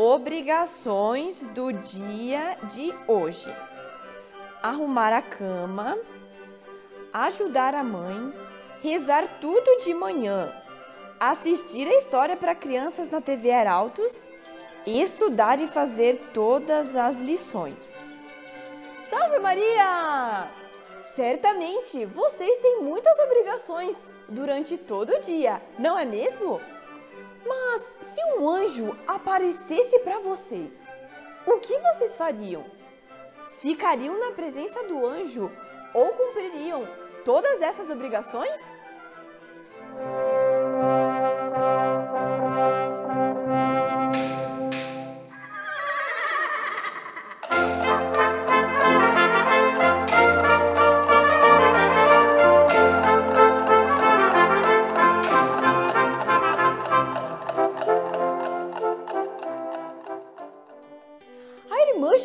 obrigações do dia de hoje: arrumar a cama, ajudar a mãe, rezar tudo de manhã, assistir a história para crianças na TV Arautos, estudar e fazer todas as lições. Salve Maria! Certamente vocês têm muitas obrigações durante todo o dia, não é mesmo? Mas se um anjo aparecesse para vocês, o que vocês fariam? Ficariam na presença do anjo ou cumpririam todas essas obrigações?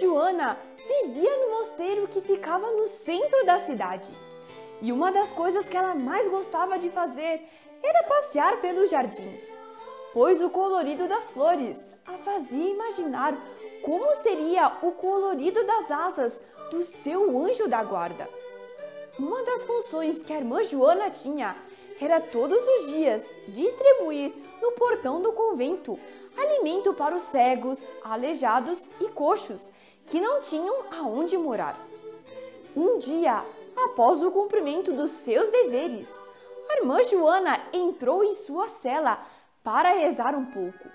Joana vivia no mosteiro que ficava no centro da cidade. E uma das coisas que ela mais gostava de fazer era passear pelos jardins, pois o colorido das flores a fazia imaginar como seria o colorido das asas do seu anjo da guarda. Uma das funções que a irmã Joana tinha era todos os dias distribuir no portão do convento alimento para os cegos, aleijados e coxos que não tinham aonde morar. Um dia, após o cumprimento dos seus deveres, a irmã Joana entrou em sua cela para rezar um pouco.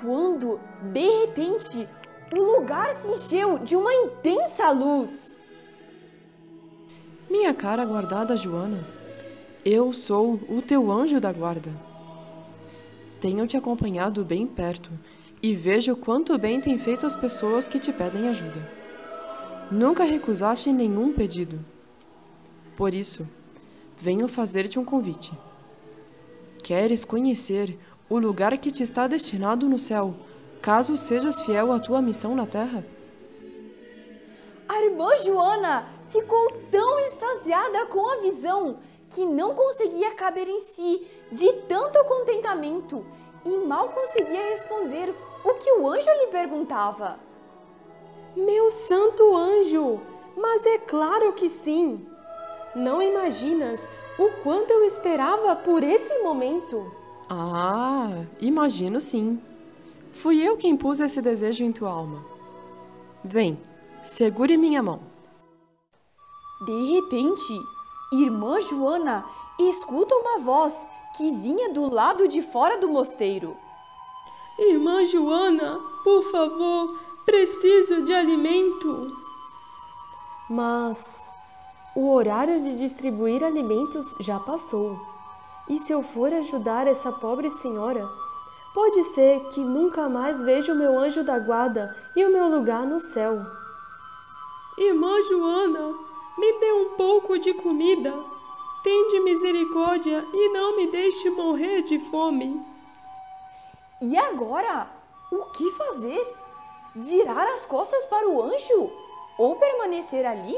Quando, de repente, o lugar se encheu de uma intensa luz. Minha cara guardada, Joana, eu sou o teu anjo da guarda. Tenho te acompanhado bem perto e vejo quanto bem tem feito as pessoas que te pedem ajuda. Nunca recusaste nenhum pedido. Por isso, venho fazer-te um convite. Queres conhecer o lugar que te está destinado no céu, caso sejas fiel à tua missão na terra? A irmã Joana ficou tão extasiada com a visão que não conseguia caber em si de tanto contentamento e mal conseguia responder o que o anjo lhe perguntava. Meu santo anjo, mas é claro que sim. Não imaginas o quanto eu esperava por esse momento. Ah, imagino sim. Fui eu quem pus esse desejo em tua alma. Vem, segure minha mão. De repente, irmã Joana escuta uma voz que vinha do lado de fora do mosteiro. Irmã Joana, por favor, preciso de alimento. Mas o horário de distribuir alimentos já passou. E se eu for ajudar essa pobre senhora, pode ser que nunca mais veja o meu anjo da guarda e o meu lugar no céu. Irmã Joana, me dê um pouco de comida. Tende misericórdia e não me deixe morrer de fome. E agora? O que fazer? Virar as costas para o anjo? Ou permanecer ali?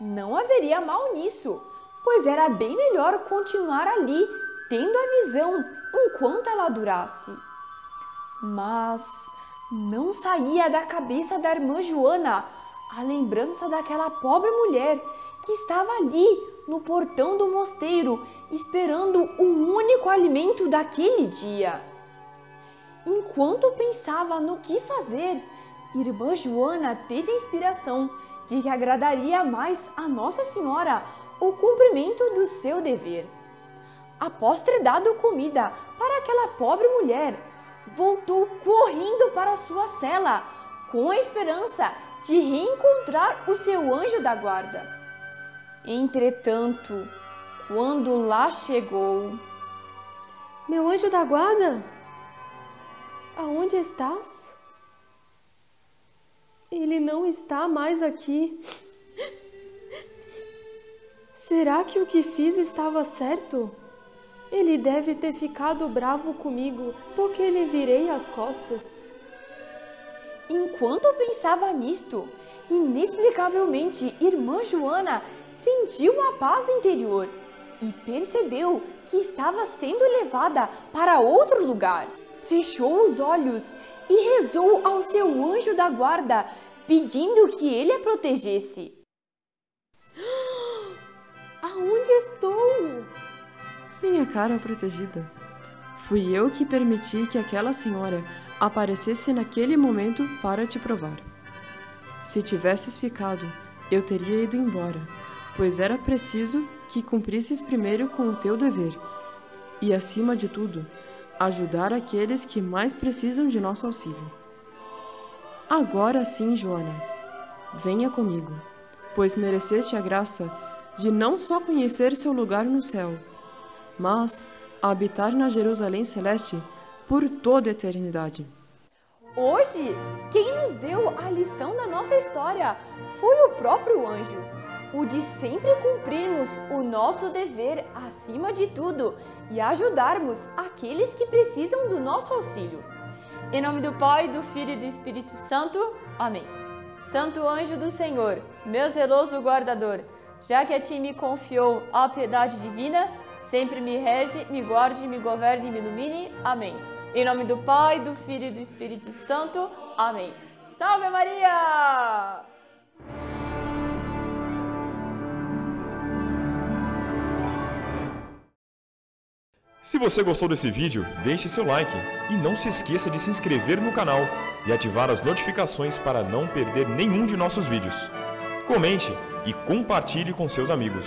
Não haveria mal nisso, pois era bem melhor continuar ali, tendo a visão enquanto ela durasse. Mas não saía da cabeça da irmã Joana a lembrança daquela pobre mulher que estava ali no portão do mosteiro esperando o único alimento daquele dia. Enquanto pensava no que fazer, irmã Joana teve a inspiração de que agradaria mais a Nossa Senhora o cumprimento do seu dever. Após ter dado comida para aquela pobre mulher, voltou correndo para sua cela com a esperança de reencontrar o seu anjo da guarda. Entretanto, quando lá chegou, Meu anjo da guarda, aonde estás? Ele não está mais aqui. Será que o que fiz estava certo? Ele deve ter ficado bravo comigo porque lhe virei as costas. Enquanto pensava nisto, inexplicavelmente, irmã Joana sentiu uma paz interior e percebeu que estava sendo levada para outro lugar. Fechou os olhos e rezou ao seu anjo da guarda, pedindo que ele a protegesse. Aonde estou? Minha cara protegida. Fui eu que permiti que aquela senhora aparecesse naquele momento para te provar. Se tivesses ficado, eu teria ido embora, pois era preciso que cumprisses primeiro com o teu dever. E, acima de tudo, ajudar aqueles que mais precisam de nosso auxílio. Agora sim, Joana, venha comigo, pois mereceste a graça de não só conhecer seu lugar no céu, mas habitar na Jerusalém Celeste por toda a eternidade. Hoje, quem nos deu a lição da nossa história foi o próprio anjo, o de sempre cumprirmos o nosso dever acima de tudo e ajudarmos aqueles que precisam do nosso auxílio. Em nome do Pai, do Filho e do Espírito Santo. Amém. Santo anjo do Senhor, meu zeloso guardador, já que a ti me confiou a piedade divina, sempre me rege, me guarde, me governe e me ilumine. Amém. Em nome do Pai, do Filho e do Espírito Santo. Amém. Salve Maria! Se você gostou desse vídeo, deixe seu like e não se esqueça de se inscrever no canal e ativar as notificações para não perder nenhum de nossos vídeos. Comente e compartilhe com seus amigos.